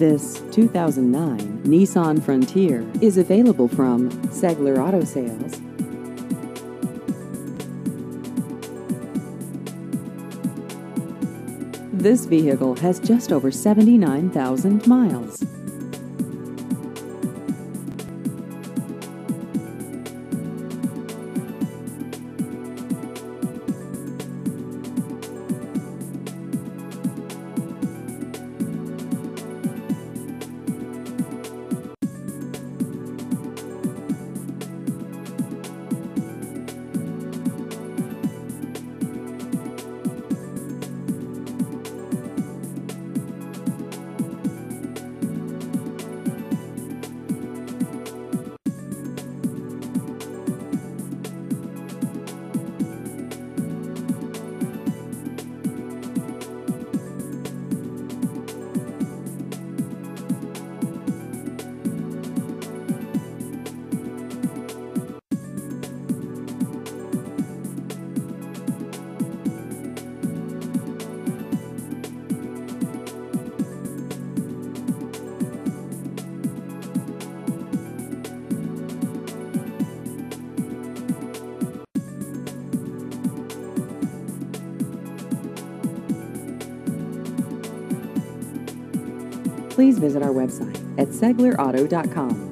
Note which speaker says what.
Speaker 1: This 2009 Nissan Frontier is available from Segler Auto Sales. This vehicle has just over 79,000 miles. Please visit our website at seglerauto.com.